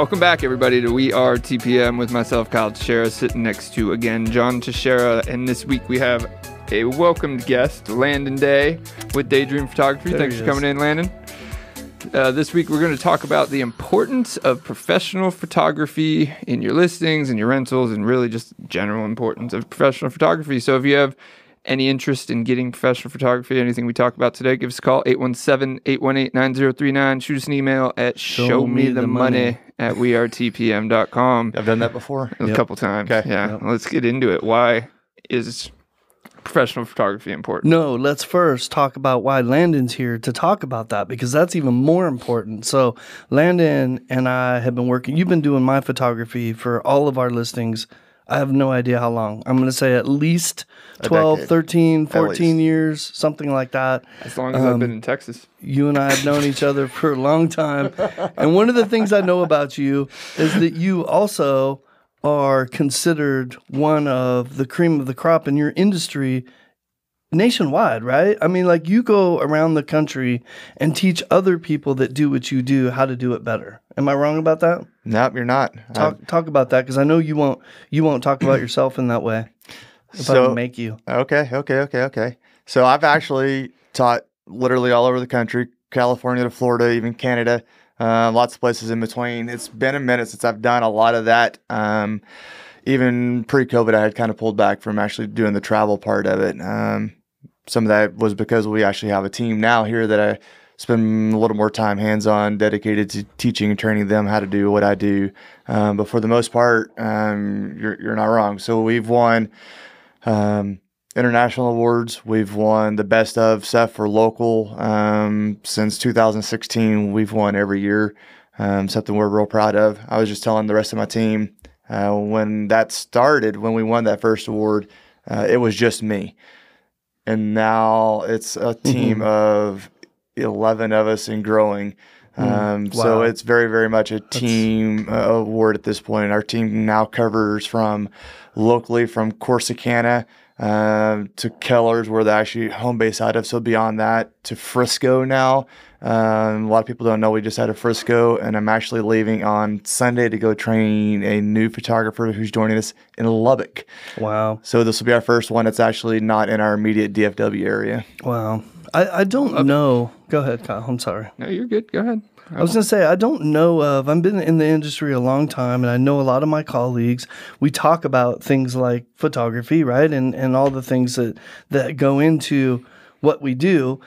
Welcome back, everybody, to We Are TPM with myself, Kyle Teixeira, sitting next to again John Teixeira. And this week we have a welcomed guest, Landon Day with DayDream Photography. There Thanks for coming in, Landon. Uh, this week we're going to talk about the importance of professional photography in your listings and your rentals, and really just general importance of professional photography. So if you have any interest in getting professional photography, anything we talk about today, give us a call 817-818-9039. Shoot us an email at show, me the, money, at wearetpm.com I've done that before. a Yep. couple times. Okay. Yeah. Yep. Let's get into it. Why is professional photography important? No, let's first talk about why Landon's here to talk about that because that's even more important. So, Landon and I have been working, you've been doing my photography for all of our listings. I have no idea how long. I'm going to say at least 12, decade. 13, 14 years, something like that. As long as I've Um, been in Texas. You and I have known each other for a long time. And one of the things I know about you is that you also are considered one of the cream of the crop in your industry nationwide, right? I mean, like you go around the country and teach other people that do what you do how to do it better. Am I wrong about that? Nope, you're not. Talk talk about that because I know you won't you won't talk about yourself in that way. If So- don't make you. Okay, okay, okay, okay. So I've actually taught literally all over the country, California to Florida, even Canada, uh, lots of places in between. It's been a minute since I've done a lot of that. Um, even pre-COVID, I had kind of pulled back from actually doing the travel part of it. Um, some of that was because we actually have a team now here that I spend a little more time hands-on, dedicated to teaching and training them how to do what I do. Um, but for the most part, um, you're you're not wrong. So we've won um, international awards. We've won the best of stuff for local um, since 2016. We've won every year. Um, something we're real proud of. I was just telling the rest of my team uh, when that started, when we won that first award, uh, it was just me, and now it's a team of 11 of us and growing. Um, So it's very, very much a team uh, award at this point. Our team now covers from locally from Corsicana um, to Keller's, where they're actually home base out of. So beyond that to Frisco now. Um, a lot of people don't know we just had a Frisco, and I'm actually leaving on Sunday to go train a new photographer who's joining us in Lubbock. Wow. So this will be our first one. It's actually not in our immediate DFW area. Wow. I, I don't know. Go ahead, Kyle. I'm sorry. No, you're good. Go ahead. I was going to say, I don't know of, I've been in the industry a long time and I know a lot of my colleagues. We talk about things like photography, right? And, and all the things that, that go into what we do.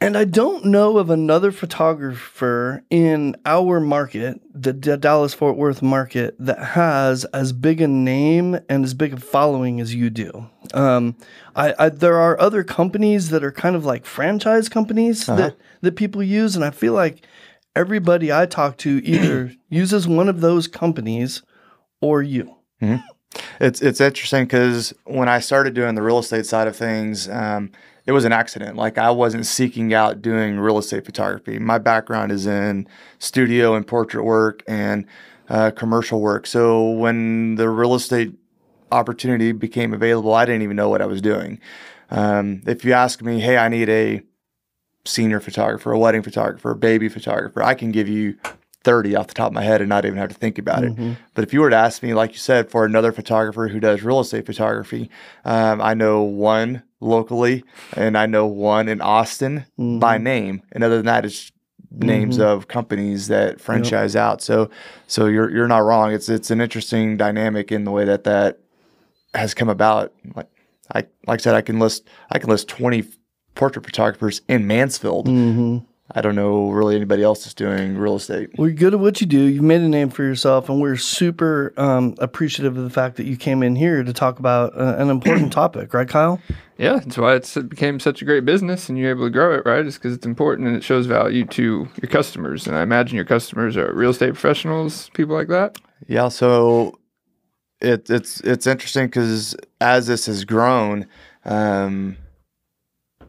And I don't know of another photographer in our market, the D- Dallas Fort Worth market, that has as big a name and as big a following as you do. Um, I, I there are other companies that are kind of like franchise companies that that people use, and I feel like everybody I talk to either uses one of those companies or you. It's it's interesting because when I started doing the real estate side of things, um, it was an accident. Like I wasn't seeking out doing real estate photography. My background is in studio and portrait work and uh, commercial work. So when the real estate opportunity became available, I didn't even know what I was doing. Um, if you ask me, hey, I need a senior photographer, a wedding photographer, a baby photographer, I can give you 30 off the top of my head and not even have to think about it. But if you were to ask me, like you said, for another photographer who does real estate photography, um, I know one locally and I know one in Austin by name. And other than that, it's names of companies that franchise out. So, so you're you're not wrong. It's it's an interesting dynamic in the way that that has come about. Like I like I said, I can list I can list 20 portrait photographers in Mansfield. Mm-hmm. I don't know really anybody else that's doing real estate. Well, you're good at what you do. You've made a name for yourself, and we're super um, appreciative of the fact that you came in here to talk about uh, an important topic, right, Kyle? Yeah, that's why it's, it became such a great business and you're able to grow it, right? It's because it's important and it shows value to your customers. And I imagine your customers are real estate professionals, people like that. Yeah, so it, it's it's interesting because as this has grown, um,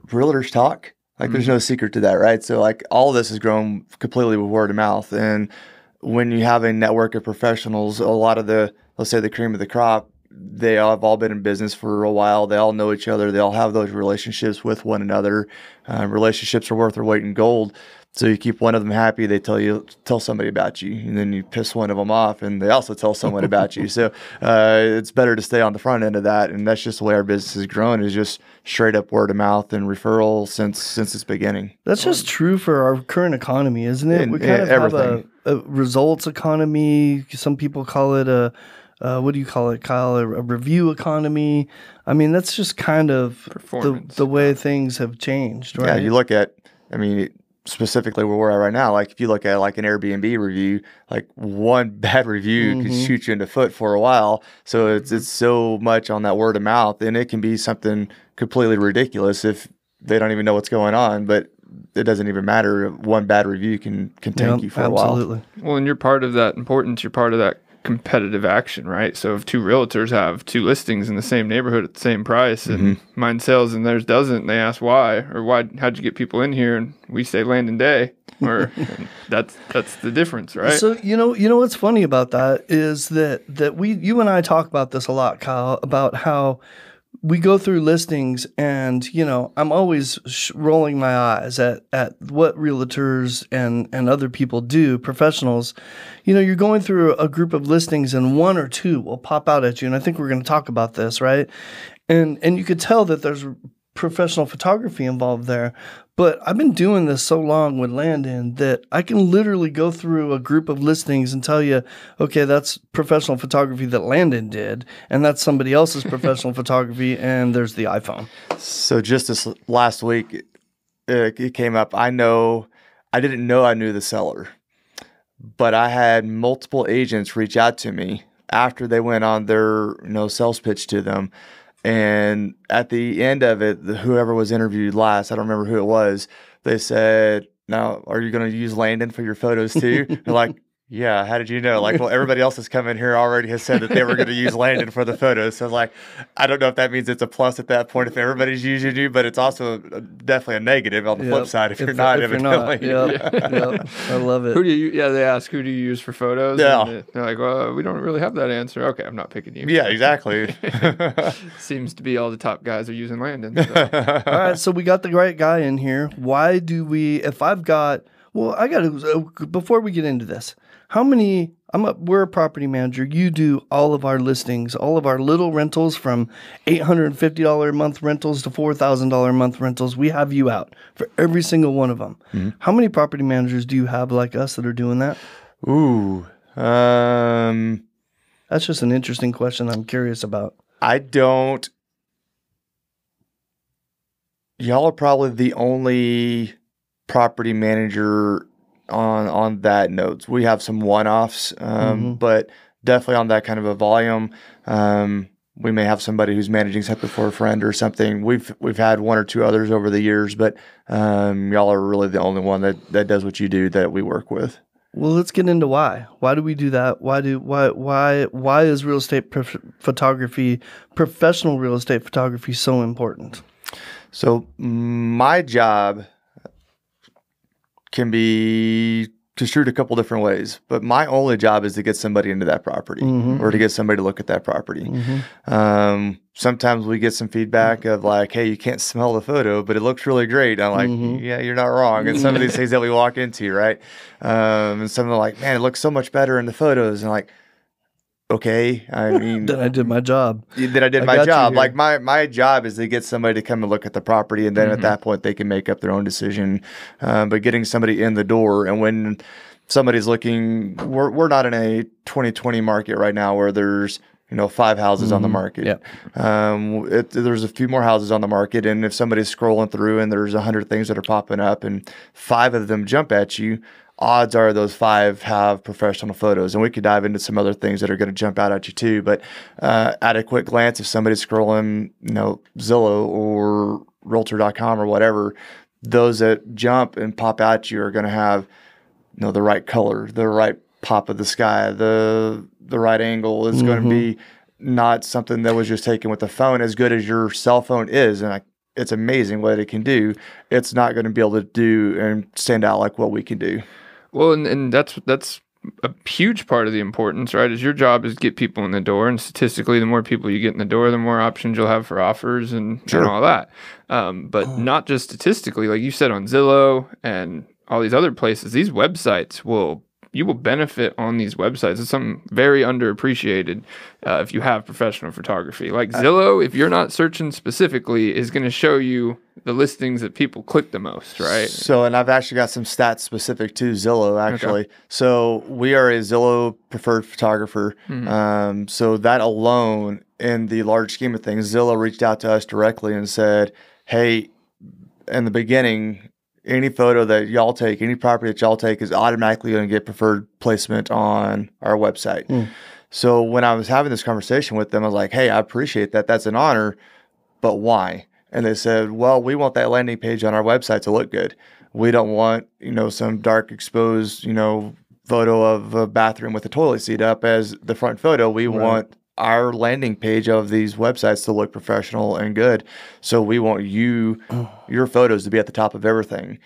realtors talk. Like, there's no secret to that, right? So, like, all of this has grown completely with word of mouth. And when you have a network of professionals, a lot of the, let's say, the cream of the crop, they all have all been in business for a while. They all know each other. They all have those relationships with one another. Uh, relationships are worth their weight in gold. So you keep one of them happy, they tell you tell somebody about you, and then you piss one of them off, and they also tell someone about you. So uh, it's better to stay on the front end of that, and that's just the way our business has grown is just straight up word of mouth and referral since since its beginning. That's just true for our current economy, isn't it? In- we kind in of have a, a results economy. Some people call it a, uh, what do you call it, Kyle? A, a review economy. I mean, that's just kind of the, the way things have changed, right? Yeah, you look at, I mean, specifically where we're at right now. Like if you look at like an Airbnb review, like one bad review could Mhm. shoot you in the foot for a while. So it's it's so much on that word of mouth, and it can be something completely ridiculous if they don't even know what's going on. But it doesn't even matter. One bad review can can tank Yep, you for a while. absolutely. Well, and you're part of that importance. You're part of that competitive action, right? So if two realtors have two listings in the same neighborhood at the same price, and mm-hmm. mine sells and theirs doesn't, they ask why or why, how'd you get people in here? And we say Landon Day, or that's that's the difference, right? So you know, you know what's funny about that is that that we, you and I talk about this a lot, Kyle, about how we go through listings, and you know, I'm always sh- rolling my eyes at at what realtors and and other people do, professionals. You know, you're going through a group of listings, and one or two will pop out at you, and I think we're going to talk about this, right? And and you could tell that there's professional photography involved there. But I've been doing this so long with Landon that I can literally go through a group of listings and tell you, okay, that's professional photography that Landon did, and that's somebody else's professional photography, and there's the iPhone. So just this last week, it, it came up. I know, I didn't know I knew the seller, but I had multiple agents reach out to me after they went on their you know sales pitch to them, and at the end of it, the, whoever was interviewed last, I don't remember who it was, they said, "Now, are you going to use Landon for your photos too?" Like. Yeah, how did you know? Like, well, everybody else that's come in here already has said that they were going to use Landon for the photos. So, like, I don't know if that means it's a plus at that point if everybody's using you, but it's also a- definitely a negative on the flip side if, you're not. if you're not. evidently. Yep, yep. I love it. who do you? Yeah, they ask who do you use for photos? Yeah. and they're like, well, we don't really have that answer. Okay, I'm not picking you. yeah, exactly. Seems to be all the top guys are using Landon. so. All right, so we got the right guy in here. Why do we? If I've got, well, I got to. Before we get into this, how many? I'm a. We're a property manager. You do all of our listings, all of our little rentals, from eight hundred and fifty dollar a month rentals to four thousand dollar a month rentals. We have you out for every single one of them. How many property managers do you have like us that are doing that? Ooh. Um, That's just an interesting question. I'm curious about. I don't. Y'all are probably the only property manager on on that notes. We have some one offs, um, Mhm. but definitely on that kind of a volume. Um, we may have somebody who's managing something for a friend or something. We've we've had one or two others over the years, but um, y'all are really the only one that that does what you do that we work with. Well, let's get into why. Why do we do that? Why do why why why is real estate prof- photography, professional real estate photography, so important? So my job can be construed a couple different ways, but my only job is to get somebody into that property Mhm. or to get somebody to look at that property. Mm-hmm. Um, sometimes we get some feedback of like, "Hey, you can't smell the photo, but it looks really great." I'm like, Mhm. "Yeah, you're not wrong." And some of these things that we walk into, right? Um, and some are like, "Man, it looks so much better in the photos," and like, okay, I mean, Then I did my job. that I did I my job. Like my my job is to get somebody to come and look at the property, and then Mm-hmm. at that point they can make up their own decision. Um, but getting somebody in the door, and when somebody's looking, we're we're not in a 2020 market right now where there's you know five houses on the market. Yep. Um, it, there's a few more houses on the market, and if somebody's scrolling through and there's a hundred things that are popping up, and five of them jump at you, odds are those five have professional photos. And we could dive into some other things that are going to jump out at you too. But uh, at a quick glance, if somebody's scrolling, you know, Zillow or Realtor.com or whatever, those that jump and pop at you are going to have, you know, the right color, the right pop of the sky, the the right angle is going to be not something that was just taken with the phone. As good as your cell phone is, and I, it's amazing what it can do, it's not going to be able to do and stand out like what we can do. Well, and, and that's that's a huge part of the importance, right? Is your job is get people in the door, and statistically, the more people you get in the door, the more options you'll have for offers and, Sure. and all that. Um, but not just statistically, like you said on Zillow and all these other places, these websites will you will benefit on these websites. It's something very underappreciated uh, if you have professional photography. Like Zillow, if you're not searching specifically, is going to show you the listings that people click the most, right? So, and I've actually got some stats specific to Zillow, actually. So, we are a Zillow preferred photographer. Um, so, that alone, in the large scheme of things, Zillow reached out to us directly and said, Hey, in the beginning, any photo that y'all take, any property that y'all take is automatically going to get preferred placement on our website. Hmm. So when I was having this conversation with them, I was like, hey, I appreciate that. That's an honor, but why? And they said, well, we want that landing page on our website to look good. We don't want, you know, some dark exposed, you know, photo of a bathroom with a toilet seat up as the front photo. We want our landing page of these websites to look professional and good. So we want you, your photos to be at the top of everything.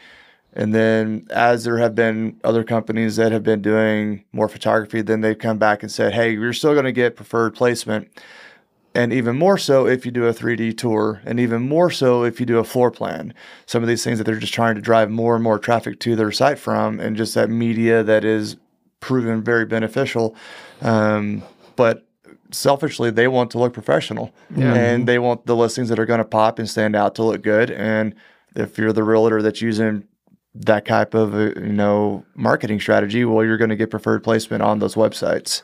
And then as there have been other companies that have been doing more photography, then they've come back and said, hey, you're still going to get preferred placement. And even more so if you do a 3D tour, and even more so if you do a floor plan. Some of these things that they're just trying to drive more and more traffic to their site from, and just that media that is proven very beneficial. Um, but selfishly, they want to look professional, Yeah. and they want the listings that are going to pop and stand out to look good. And if you're the realtor that's using that type of uh, you know marketing strategy, well, you're going to get preferred placement on those websites.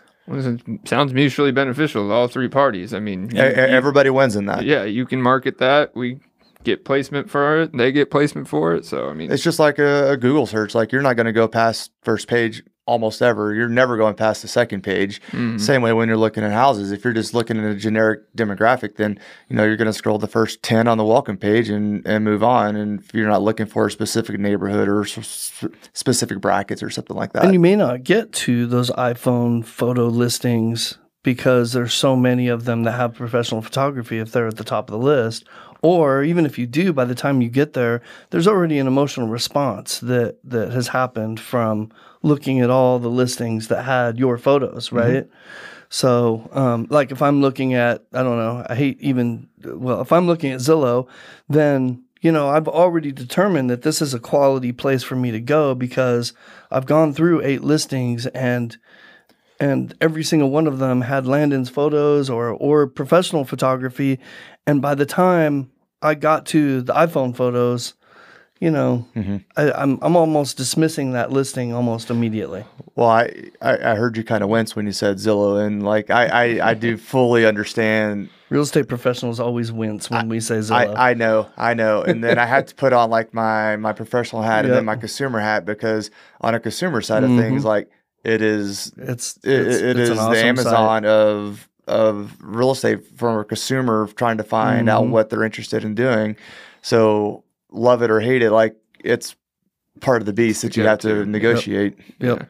Sounds mutually beneficial to all three parties. I mean, you- everybody wins in that. yeah, you can market that. We get placement for it. They get placement for it. So I mean, It's just like a, a Google search. Like you're not going to go past first page almost ever. You're never going past the second page. Mhm. Same way when you're looking at houses. If you're just looking at a generic demographic, then you know you're going to scroll the first ten on the welcome page and and move on. And if you're not looking for a specific neighborhood or s- s- specific brackets or something like that, And you may not get to those iPhone photo listings because there's so many of them that have professional photography if they're at the top of the list. Or even if you do, by the time you get there, there's already an emotional response that that has happened from looking at all the listings that had your photos, right? So, um, like if I'm looking at, I don't know, I hate even, well, if I'm looking at Zillow, then, you know, I've already determined that this is a quality place for me to go because I've gone through eight listings and, and every single one of them had Landon's photos or, or professional photography. And by the time I got to the iPhone photos, you know, I, I'm, I'm almost dismissing that listing almost immediately. Well, I, I, I heard you kind of wince when you said Zillow, and like I, I, I do fully understand. Real estate professionals always wince when we say Zillow. I, I know, I know, and then I had to put on like my my professional hat and then my consumer hat because on a consumer side of things, like it is It's it, it's, it it's is an the awesome site. Amazon of of real estate from a consumer trying to find out Mhm. what they're interested in doing. So love it or hate it, like it's part of the beast that you have to go-to. Yep. negotiate. Yep.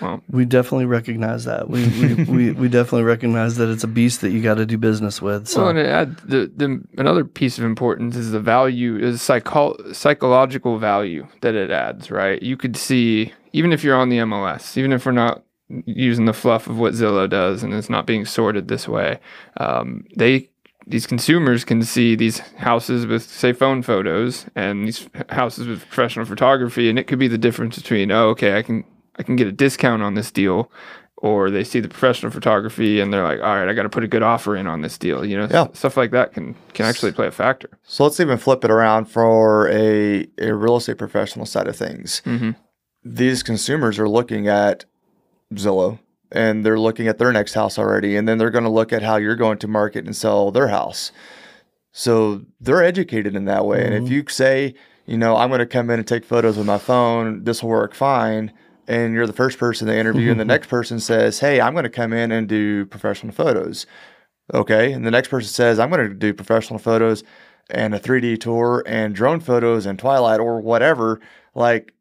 well, We definitely recognize that. We, we, we, we definitely recognize that it's a beast that you got to do business with. So Well, and it add the, the another piece of importance is the value is psycho- psychological value that it adds. Right, you could see even if you're on the MLS, even if we're not using the fluff of what Zillow does and it's not being sorted this way, um, they these consumers can see these houses with say phone photos and these houses with professional photography, and it could be the difference between oh okay I can I can get a discount on this deal. Or they see the professional photography and they're like, "All right, I got to put a good offer in on this deal." You know, Yeah. stuff like that can can actually play a factor. So let's even flip it around for a, a real estate professional side of things. Mm-hmm. These consumers are looking at Zillow and they're looking at their next house already, and then they're going to look at how you're going to market and sell their house. So they're educated in that way. And if mm-hmm. you say, you know, I'm going to come in and take photos with my phone, this will work fine. And you're the first person they interview, and the mm-hmm. next person says, Hey, I'm going to come in and do professional photos. Okay. And the next person says, I'm going to do professional photos and a 3D tour and drone photos and Twilight or whatever. Like,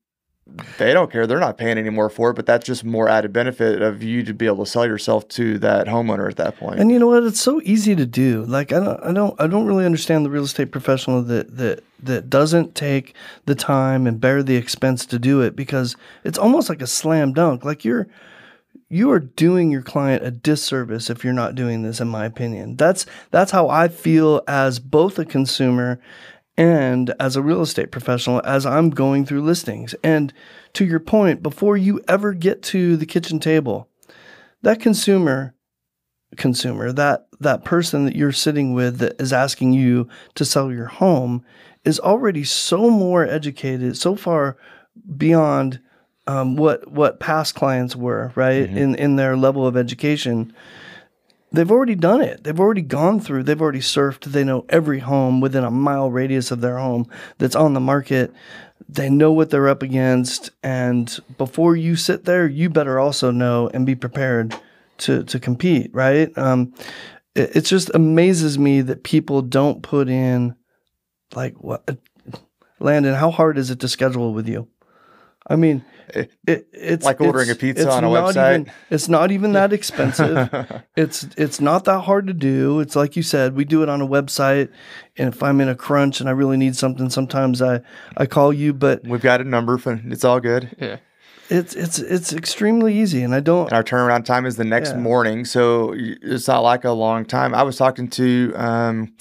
they don't care. They're not paying any more for it, but that's just more added benefit of you to be able to sell yourself to that homeowner at that point. And you know what? It's so easy to do. Like I don't, I don't, I don't really understand the real estate professional that that that doesn't take the time and bear the expense to do it because it's almost like a slam dunk. Like you're you are doing your client a disservice if you're not doing this in my opinion. That's that's how I feel as both a consumer and as a real estate professional as I'm going through listings. And to your point, before you ever get to the kitchen table, that consumer consumer, that that person that you're sitting with that is asking you to sell your home is already so more educated, so far beyond um, what what past clients were, right? Mm-hmm. In in their level of education. They've already done it. They've already gone through. They've already surfed. They know every home within a mile radius of their home that's on the market. They know what they're up against. And before you sit there, you better also know and be prepared to to compete, right? Um, it, it just amazes me that people don't put in like what Landon. How hard is it to schedule with you? I mean, It- it, it's Like ordering it's- a pizza it's on a website? Even, it's not even that expensive. it's it's not that hard to do. It's like you said, we do it on a website. And if I'm in a crunch and I really need something, sometimes I I call you. But We've got a number, for, it's all good. Yeah. it's it's it's extremely easy, and I don't. And our turnaround time is the next Yeah. morning, so it's not like a long time. I was talking to um,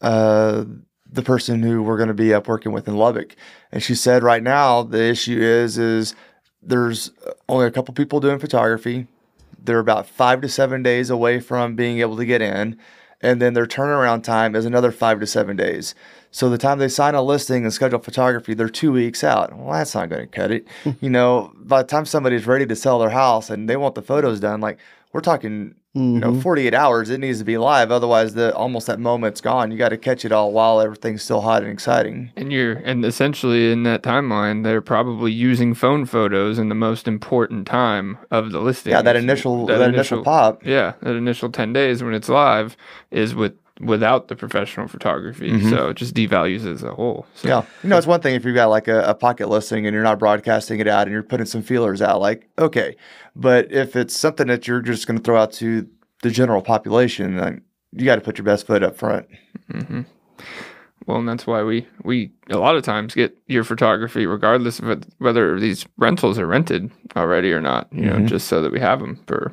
uh, the person who we're going to be up working with in Lubbock, and she said right now the issue is is there's only a couple people doing photography. They're about five to seven days away from being able to get in, and then their turnaround time is another five to seven days. So the time they sign a listing and schedule photography, they're two weeks out. Well, that's not going to cut it. you know, by the time somebody's ready to sell their house and they want the photos done, like we're talking, you know, mm-hmm. 48 hours. It needs to be live. Otherwise, the almost that moment's gone. You got to catch it all while everything's still hot and exciting. And you're and essentially in that timeline, they're probably using phone photos in the most important time of the listing. Yeah, that initial that, initial, pop. Yeah, that initial ten days when it's live is with without the professional photography. Mm-hmm. So it just devalues it as a whole. So Yeah. You know, it's one thing if you've got like a, a pocket listing and you're not broadcasting it out and you're putting some feelers out, like, okay. But if it's something that you're just going to throw out to the general population, then you got to put your best foot up front. Mm-hmm. Well, and that's why we we a lot of times get your photography, regardless of it- whether these rentals are rented already or not. You know, mm-hmm. just so that we have them for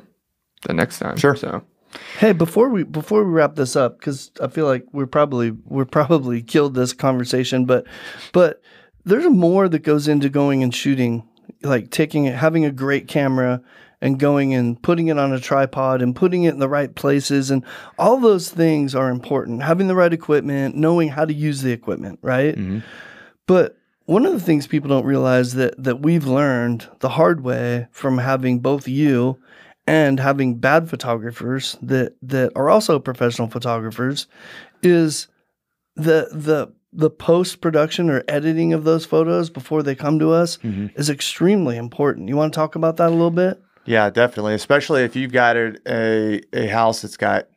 the next time. Sure. So Hey, before we before we wrap this up, because I feel like we're probably we're probably killed this conversation, but but there's more that goes into going and shooting, like taking it, having a great camera, and going and putting it on a tripod and putting it in the right places, and all those things are important. Having the right equipment, knowing how to use the equipment, right? Mm-hmm. But one of the things people don't realize that that we've learned the hard way from having both you and having bad photographers that that are also professional photographers is the the the post production or editing of those photos before they come to us is extremely important. You want to talk about that a little bit? Yeah, definitely. Especially if you've got a, a, a house that's got,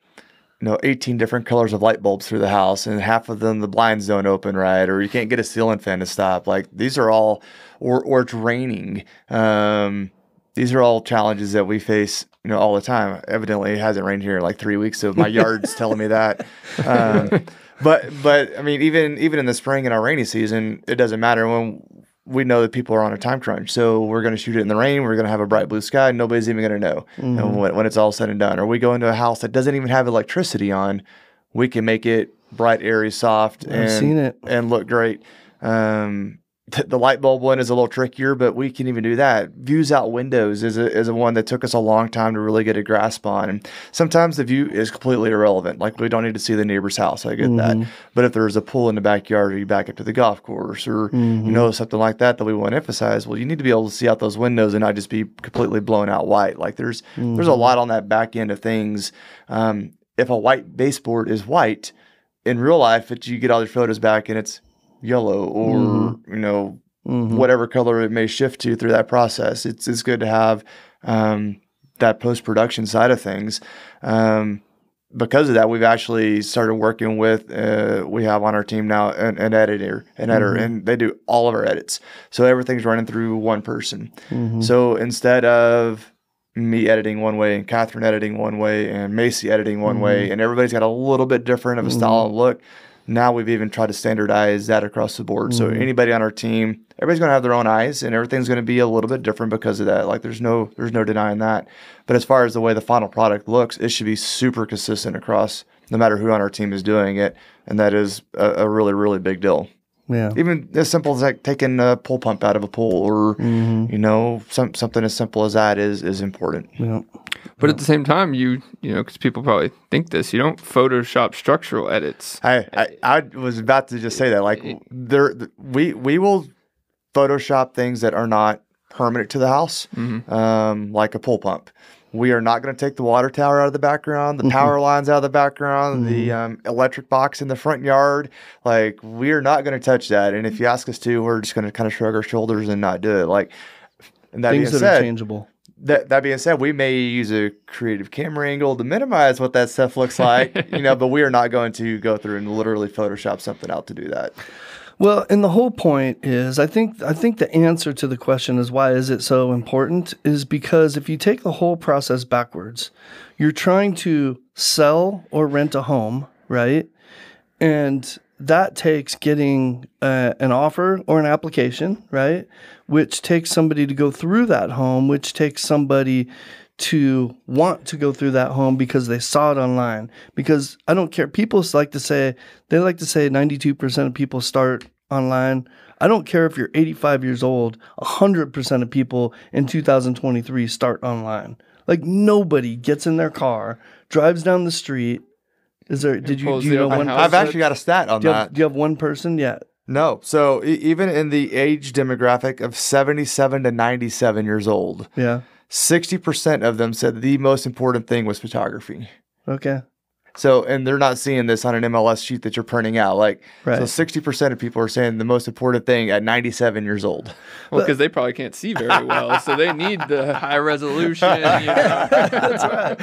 you know, 18 different colors of light bulbs through the house and half of them the blinds don't open right or you can't get a ceiling fan to stop. Like these are all, or, or it's raining. Um, these are all challenges that we face, you know, all the time. Evidently, it hasn't rained here in like three weeks, so my yard's telling me that. Um, but but I mean, even even in the spring in our rainy season, it doesn't matter when we know that people are on a time crunch. So we're going to shoot it in the rain. We're going to have a bright blue sky. Nobody's even going to know you know, when, when it's all said and done. Or we go into a house that doesn't even have electricity on. We can make it bright, airy, soft, and seen it. and look great. Um, the light bulb one is a little trickier, but we can even do that. Views out windows is a, is a one that took us a long time to really get a grasp on. And sometimes the view is completely irrelevant. Like we don't need to see the neighbor's house. I get that. Mm-hmm. But if there's a pool in the backyard or you back up to the golf course or, you mm-hmm. know, something like that that we want to emphasize, well, you need to be able to see out those windows and not just be completely blown out white. Like there's, there's a mm-hmm. lot on that back end of things. Um, if a white baseboard is white, in real life, it, you get all your photos back and it's yellow or you know whatever color it may shift to through that process. It's it's good to have um, that post production side of things. Um, because of that, we've actually started working with. Uh, we have on our team now an, an editor, an editor, and they do all of our edits. So everything's running through one person. So instead of me editing one way and Catherine editing one way and Macy editing one way, and everybody's got a little bit different of a style and look. Now we've even tried to standardize that across the board. So mm-hmm. anybody on our team, everybody's going to have their own eyes, and everything's going to be a little bit different because of that. Like there's no there's no denying that. But as far as the way the final product looks, it should be super consistent across no matter who on our team is doing it, and that is a, a really really big deal. Yeah. Even as simple as like taking a pull pump out of a pool, or mm-hmm. you know, some, something as simple as that is is important. Yeah. But at the same time, you you know, because people probably think this, you don't Photoshop structural edits. I, I I was about to just say that like there we we will Photoshop things that are not permanent to the house, um, like a pool pump. We are not going to take the water tower out of the background, the power lines out of the background, the um, electric box in the front yard. Like we are not going to touch that. And if you ask us to, we're just going to kind of shrug our shoulders and not do it. Like and that Things being that are changeable. That that being said, we may use a creative camera angle to minimize what that stuff looks like, you know, but we are not going to go through and literally Photoshop something out to do that. Well, and the whole point is, I think, I think the answer to the question is why is it so important is because if you take the whole process backwards, you're trying to sell or rent a home, right? And that takes getting uh, an offer or an application, right? Which takes somebody to go through that home, which takes somebody to want to go through that home because they saw it online. Because I don't care. People like to say, they like to say 92% of people start online. I don't care if you're 85 years old, 100% of people in 2023 start online. Like nobody gets in their car, drives down the street. Is there, did you, do you know one. I've actually got a stat on do you, that. have, do you have one person? yet? No. So e- even in the age demographic of 77 to 97 years old, Yeah. 60% of them said the most important thing was photography. Okay. So, and they're not seeing this on an MLS sheet that you're printing out. Like, Right. so 60% of people are saying the most important thing at 97 years old. Well, because they probably can't see very well, so they need the high resolution. You know? That's right.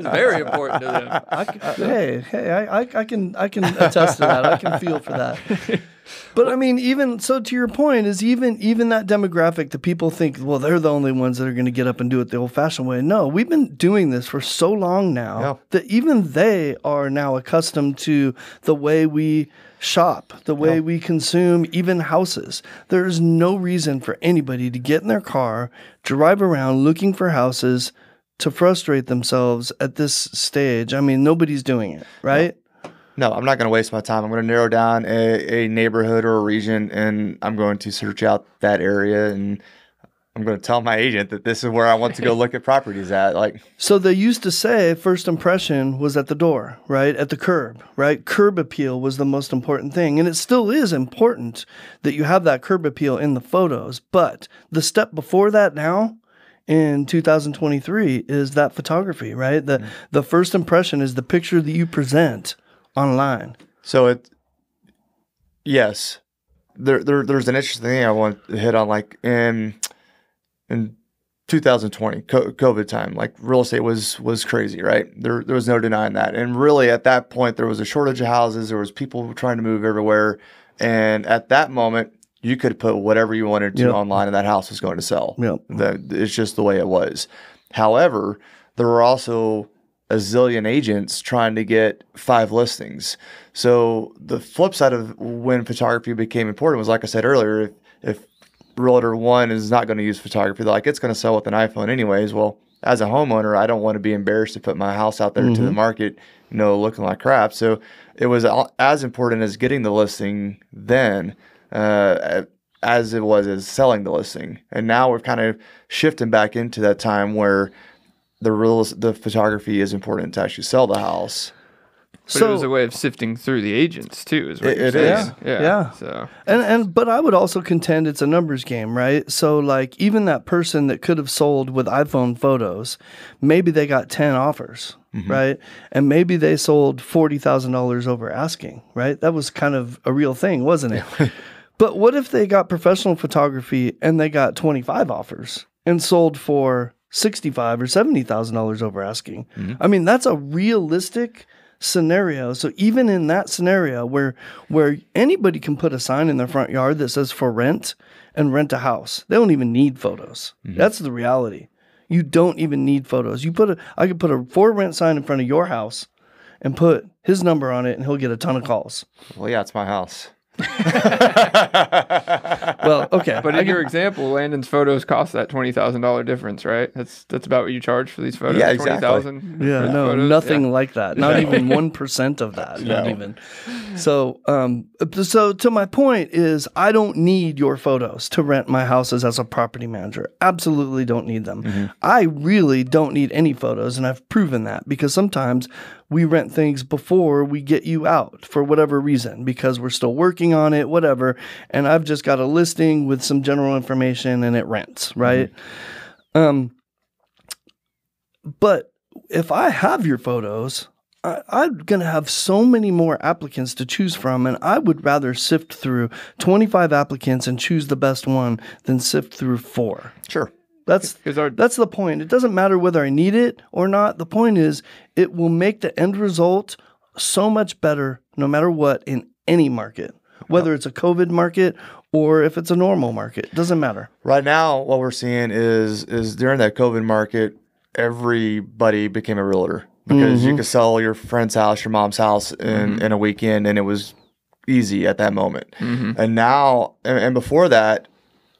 It's very important to them. I c hey, hey, I, I, I can, I can attest to that. I can feel for that. But I mean, even so, to your point, is even even that demographic that people think, well, they're the only ones that are going to get up and do it the old-fashioned way. No, we've been doing this for so long now Yeah. that even they are now accustomed to the way we shop, the way we consume, even houses. There is no reason for anybody to get in their car, drive around looking for houses to frustrate themselves at this stage. I mean, nobody's doing it, right? No, I'm not going to waste my time. I'm going to narrow down a, a neighborhood or a region and I'm going to search out that area and I'm going to tell my agent that this is where I want to go look at properties at. Like, So they used to say first impression was at the door, right? At the curb, right? Curb appeal was the most important thing. And it still is important that you have that curb appeal in the photos. But the step before that now in 2023 is that photography, right? The mm. the first impression is the picture that you present online. so it, yes, there, there, there's an interesting thing I want to hit on. Like in, in 2020, COVID time, like real estate was, was crazy, right? There, there was no denying that. And really at that point, there was a shortage of houses. There was people trying to move everywhere. And at that moment, you could put whatever you wanted to Yep. online and that house was going to sell. Yep. That it's just the way it was. However, there were also a zillion agents trying to get five listings. So the flip side of when photography became important was, like I said earlier, if, if realtor one is not going to use photography, they're like it's going to sell with an iPhone anyways. Well, as a homeowner, I don't want to be embarrassed to put my house out there to the market, you know, looking like crap. So it was as important as getting the listing then uh, as it was as selling the listing. And now we're kind of shifting back into that time where the real the photography is important to actually sell the house. But it was a way of sifting through the agents too, is what It- you're it saying. is. Yeah. Yeah. So And and but I would also contend it's a numbers game, right? So like even that person that could have sold with iPhone photos, maybe they got 10 offers, mm-hmm. right? And maybe they sold $40,000 over asking, right? That was kind of a real thing, wasn't it? but what if they got professional photography and they got 25 offers and sold for 65 or $70,000 over asking? Mm-hmm. I mean, that's a realistic scenario. So even in that scenario where where anybody can put a sign in their front yard that says for rent and rent a house, they don't even need photos. Mm-hmm. That's the reality. You don't even need photos. You put a I could put a for rent sign in front of your house and put his number on it and he'll get a ton of calls. Well, yeah, it's my house. Well, okay. But in your example, Landon's photos cost that twenty thousand dollar difference, right? That's that's about what you charge for these photos. Yeah, exactly. Twenty thousand. Yeah, no, nothing like that. Not even one percent of that. Not No. even. So, um, so to my point is, I don't need your photos to rent my houses as a property manager. Absolutely don't need them. I really don't need any photos, and I've proven that because sometimes we rent things before we get you out for whatever reason because we're still working on it, whatever. And I've just got a listing with some general information, and it rents, right? Um, but if I have your photos, I, I'm going to have so many more applicants to choose from, and I would rather sift through 25 applicants and choose the best one than sift through four. Sure. That's our that's the point. It doesn't matter whether I need it or not. The point is, it will make the end result so much better no matter what in any market, whether it's a COVID market or if it's a normal market. Doesn't matter. Right now, what we're seeing is is during that COVID market, everybody became a realtor because you mm-hmm. could sell your friend's house, your mom's house in mm-hmm. in a weekend, and it was easy at that moment. Mm-hmm. And now, and, and before that,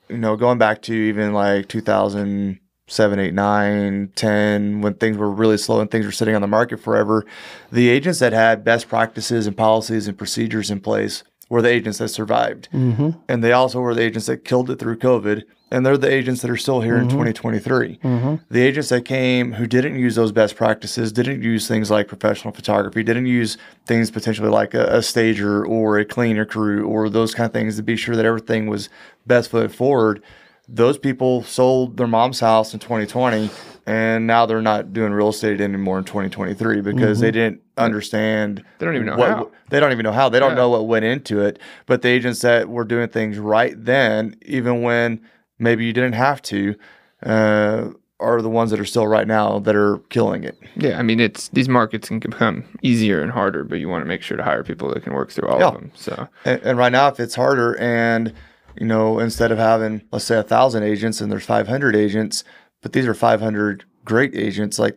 you know, going back to even like 2007, 8, 9, 10, when things were really slow and things were sitting on the market forever, the agents that had best practices and policies and procedures in place were the agents that survived. Mm-hmm. And they also were the agents that killed it through COVID. And they're the agents that are still here in mm-hmm. 2023. Mm-hmm. The agents that came who didn't use those best practices, didn't use things like professional photography, didn't use things potentially like a, a stager or a cleaner crew or those kind of things to be sure that everything was best foot forward. Those people sold their mom's house in 2020 and now they're not doing real estate anymore in 2023 because they mm-hmm. didn't understand They don't even know what, how. they don't even know how they don't Yeah. know what went into it but the agents that were doing things right then even when maybe you didn't have to uh, are the ones that are still right now that are killing it Yeah, I mean, it's these markets can become easier and harder, but you want to make sure to hire people that can work through all Yeah. of them. So and, and right now if it's harder and you know instead of having let's say a thousand agents and there's 500 agents but these are 500 great agents like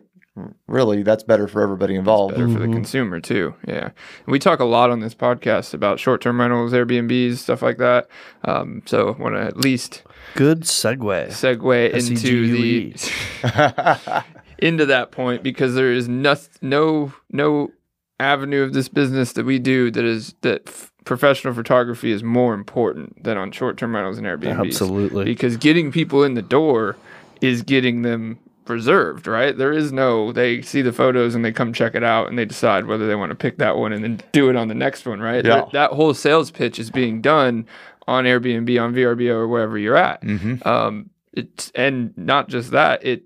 really that's better for everybody involved better for the consumer too. Yeah, and we talk a lot on this podcast about short-term rentals, Airbnbs, stuff like that. Um, so want to at least Good segue. segue into the into that point because there is no no no avenue of this business that we do that is that f- professional photography is more important than on short-term rentals and Airbnb. Absolutely. because getting people in the door is getting them reserved, right? There is no they see the photos and they come check it out and they decide whether they want to pick that one and then do it on the next one, right? Yeah. That, that whole sales pitch is being done on Airbnb, on VRBO, or wherever you're at. Um, it's and not just that it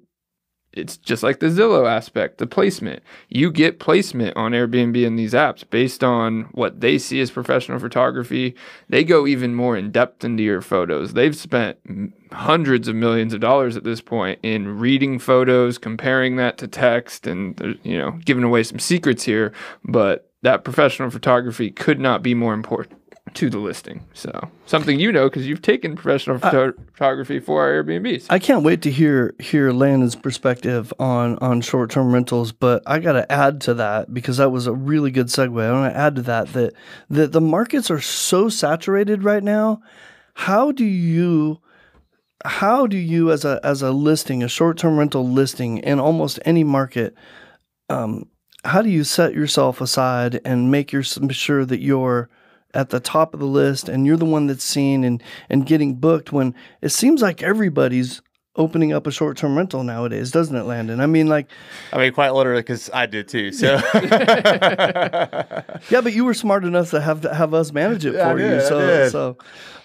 it's just like the Zillow aspect, the placement. You get placement on Airbnb and these apps based on what they see as professional photography. They go even more in depth into your photos. They've spent hundreds of millions of dollars at this point in reading photos, comparing that to text, and you know, giving away some secrets here. But that professional photography could not be more important to the listing. So something you know because you've taken professional photo- photography for our Airbnbs. I can't wait to hear hear Landon's perspective on on short term rentals, but I got to add to that because that was a really good segue. I want to add to that that that the markets are so saturated right now. How do you how do you as a as a listing a short term rental listing in almost any market um, how do you set yourself aside and make your, sure that you're at the top of the list and you're the one that's seen and, and getting booked when it seems like everybody's opening up a short term rental nowadays, doesn't it, Landon? I mean, like, I mean, quite literally, because I did too. So yeah, but you were smart enough to have to have us manage it Yeah, I for you. did, So, so,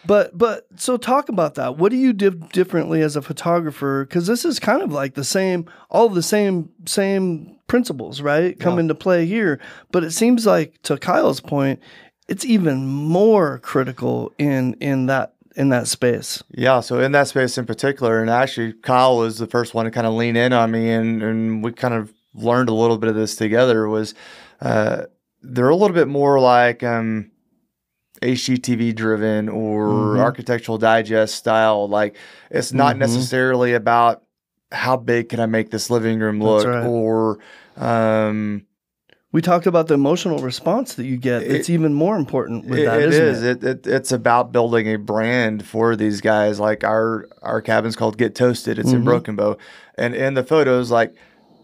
but but so talk about that. What do you do differently as a photographer? Because this is kind of like the same, all the same same principles, right? Come into play here. But it seems like to Kyle's point, it's even more critical in in that in that space. yeah, so in that space in particular, and actually, Kyle was the first one to kind of lean in on me, and and we kind of learned a little bit of this together. Was uh, they're a little bit more like um, HGTV driven or Mhm. architectural digest style. Like it's not Mhm. necessarily about how big can I make this living room look right. or um, we talked about the emotional response that you get. It's even more important with It- that, it is. it? It, it, it's about building a brand for these guys. Like our our cabin's called Get Toasted. It's in mm-hmm. Broken Bow, and in the photos, like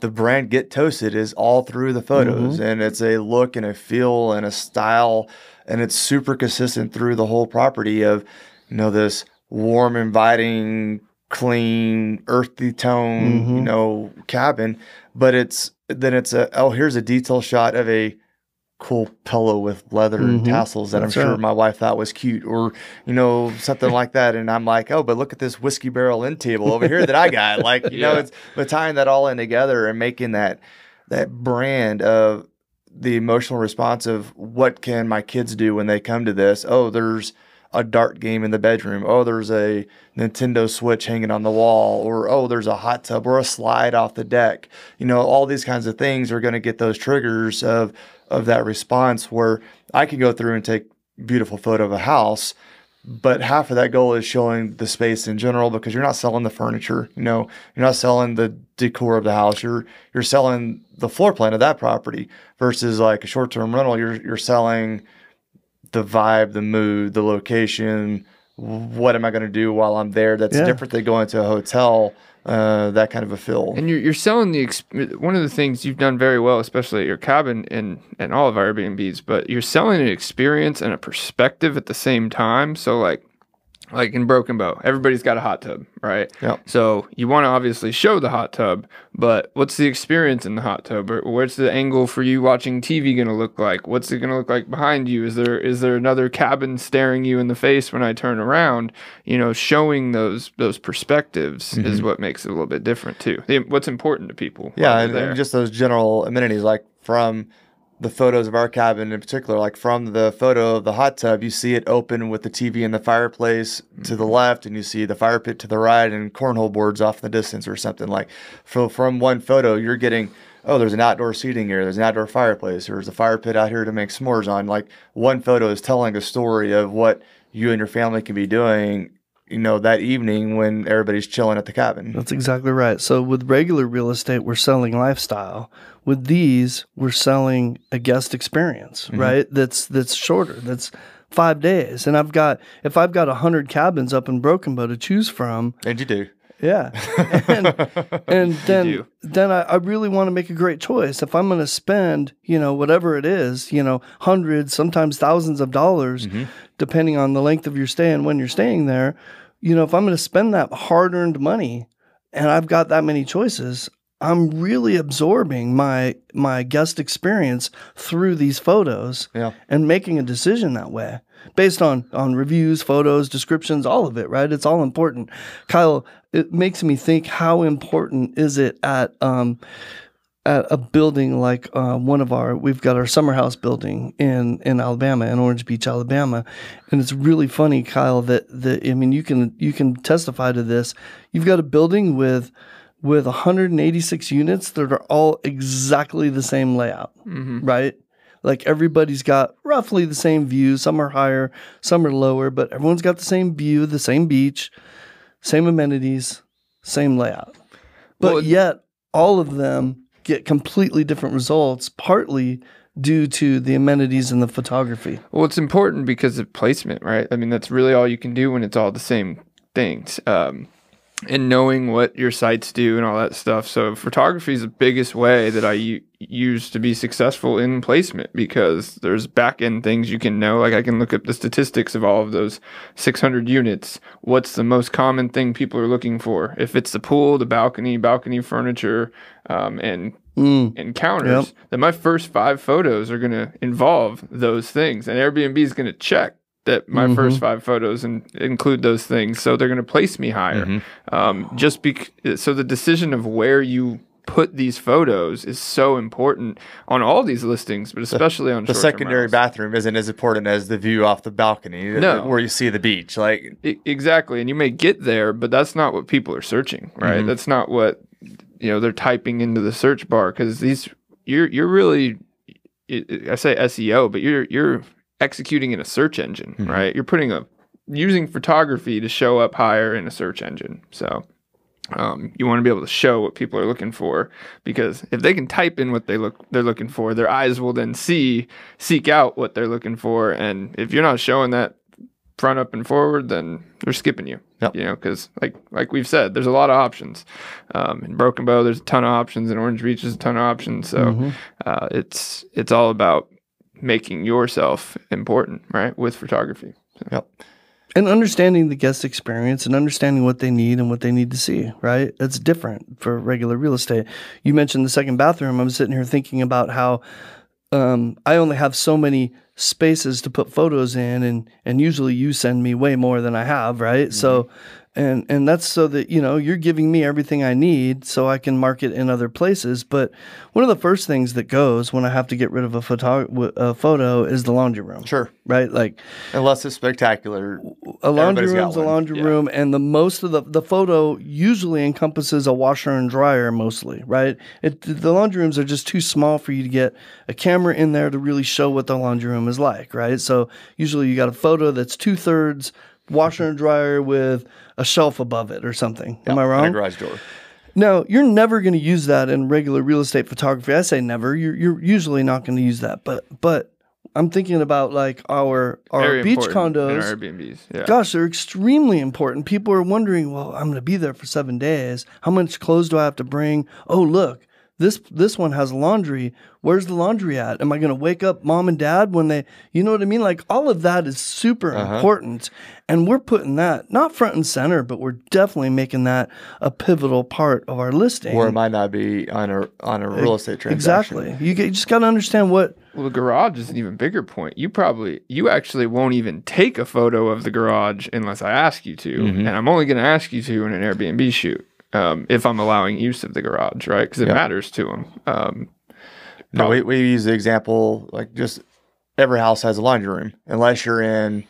the brand Get Toasted is all through the photos, mm-hmm. and it's a look and a feel and a style, and it's super consistent through the whole property of you know this warm, inviting, clean, earthy tone, you mm-hmm. know, cabin. But it's then it's a oh here's a detail shot of a cool pillow with leather and Mhm. tassels that That's I'm sure right. my wife thought was cute, or you know something like that. And I'm like, oh, but look at this whiskey barrel end table over here that I got. Like you know, it's but tying that all in together and making that that brand of the emotional response of what can my kids do when they come to this. Oh, there's a dart game in the bedroom. Oh, there's a Nintendo Switch hanging on the wall, or oh, there's a hot tub or a slide off the deck. You know, all these kinds of things are going to get those triggers of of that response where I can go through and take beautiful photo of a house, but half of that goal is showing the space in general because you're not selling the furniture. You know, you're not selling the decor of the house. You're you're selling the floor plan of that property versus like a short term rental. You're you're selling the vibe, the mood, the location. What am I going to do while I'm there? That's Yeah. different than going to a hotel. Uh, that kind of a feel. And you're, you're selling the exp- one of the things you've done very well, especially at your cabin and and all of our Airbnbs. But you're selling an experience and a perspective at the same time. So like like in Broken Bow, everybody's got a hot tub, right? Yep. So you want to obviously show the hot tub, but what's the experience in the hot tub? Or where's the angle for you watching TV going to look like? What's it going to look like behind you? Is there is there another cabin staring you in the face when I turn around? You know, showing those those perspectives is mm-hmm. what makes it a little bit different too. The- What's important to people? Yeah, and, and just those general amenities, like from the photos of our cabin in particular, like from the photo of the hot tub, you see it open with the TV and the fireplace to the mm-hmm. left, and you see the fire pit to the right, and cornhole boards off in the distance or something. Like, so from one photo, you're getting. Oh, there's an outdoor seating area. There's an outdoor fireplace. There's a fire pit out here to make s'mores on. Like one photo is telling a story of what you and your family can be doing, you know, that evening when everybody's chilling at the cabin. That's exactly right. So with regular real estate, we're selling lifestyle. With these, we're selling a guest experience, mm-hmm. right? That's that's shorter. That's five days. And I've got if I've got a hundred cabins up in Broken Bow to choose from, And you do. yeah. And, and then then I, I really want to make a great choice. If I'm gonna spend, you know, whatever it is, you know, hundreds, sometimes thousands of dollars, mm-hmm. depending on the length of your stay and when you're staying there, you know, if I'm gonna spend that hard earned money and I've got that many choices, I'm really absorbing my my guest experience through these photos Yeah. and making a decision that way based on on reviews, photos, descriptions, all of it, right? It's all important. Kyle, it makes me think how important is it at um at a building like uh, one of our we've got our summer house building in in Alabama in Orange Beach, Alabama, and it's really funny, Kyle. That the I mean you can you can testify to this. You've got a building with with 186 units that are all exactly the same layout, right? Like everybody's got roughly the same view. Some are higher, some are lower, but everyone's got the same view, the same beach, same amenities, same layout. But Well, yet, all of them get completely different results, partly due to the amenities and the photography. Well, it's important because of placement, right? I mean, that's really all you can do when it's all the same things. Um, and knowing what your sites do and all that stuff. So, photography is the biggest way that I u- use to be successful in placement because there's back end things you can know. Like, I can look up the statistics of all of those 600 units. What's the most common thing people are looking for? If it's the pool, the balcony, balcony furniture, um, and Mm. encounters, Yep. then my first five photos are going to involve those things. And Airbnb is going to check that my Mm-hmm. first five photos and include those things. So they're going to place me higher. Um, just bec- so the decision of where you put these photos is so important on all these listings, but especially on the secondary bathroom isn't as important as the view off the balcony No. where you see the beach like exactly and you may get there but that's not what people are searching right Mm-hmm. that's not what you know they're typing into the search bar because these you're you're really i I say SEO but you're you're executing in a search engine Mm-hmm. right you're putting a using photography to show up higher in a search engine so Um, you want to be able to show what people are looking for because if they can type in what they look they're looking for, their eyes will then see seek out what they're looking for. And if you're not showing that front up and forward, then they're skipping you. Yep. You know, because like like we've said, there's a lot of options. Um, in Broken Bow, there's a ton of options. In Orange Beach, there's a ton of options. So Mm-hmm. uh, it's it's all about making yourself important, right, with photography. So, Yep. and understanding the guest experience and understanding what they need and what they need to see right? That's different for regular real estate. You mentioned the second bathroom. I'm sitting here thinking about how um, i only have so many spaces to put photos in and and usually you send me way more than i have right? So and and that's so that you know you're giving me everything i need so i can market in other places but one of the first things that goes when i have to get rid of a photo a photo is the laundry room Sure. right like Unless it's spectacular. a laundry got room's a laundry Yeah. room, and the most of the the photo usually encompasses a washer and dryer mostly, right? It, the laundry rooms are just too small for you to get a camera in there to really show what the laundry room is like, right? So usually you got a photo that's two thirds washer and dryer with a shelf above it or something. Am I And a wrong? garage door. No, you're never going to use that in regular real estate photography. I say never. You're you're usually not going to use that, but but I'm thinking about like our our very beach condos. our Airbnbs. Yeah. Gosh, they're extremely important. People are wondering, well, I'm going to be there for seven days. How much clothes do I have to bring? Oh, look, this this one has laundry. Where's the laundry at? Am I going to wake up mom and dad when they, you know what I mean? Like all of that is super important, and we're putting that not front and center, but we're definitely making that a pivotal part of our listing. Or it might not be on a on a real estate transaction. exactly. You, get- you just got to understand what. Well, the garage is an even bigger point. You probably, you actually won't even take a photo of the garage unless I ask you to, Mm-hmm. and I'm only going to ask you to in an Airbnb shoot um, if I'm allowing use of the garage, right? Because it matters to them. Um, No, we, we use the example like just every house has a laundry room, unless you're in